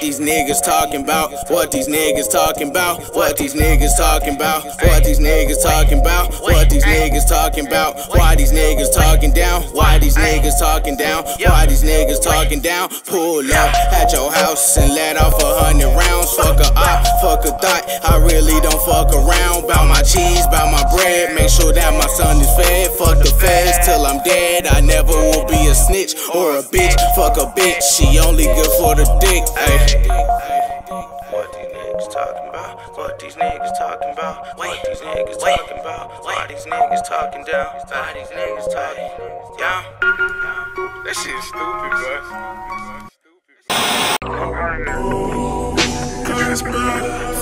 What these niggas talking about? What these niggas talking about? What these niggas talking about? What these niggas talking about? What these niggas talking about? Why these niggas talking down? Why these niggas talking down? Why these niggas talking down? Pull up at your house and let off a hundred rounds. Fuck a op, fuck a thought. I really don't fuck around. Bout my cheese, bout my bread. Make sure that my son is fed. Fuck the feds till I'm dead. I never will be a snitch or a bitch. Fuck a bitch, she only good for the dick. Ay. What these niggas talking about? What these niggas talking about? What these niggas talking about? Why these niggas talking down? Why these niggas talking down? That shit is stupid, bro. This blood.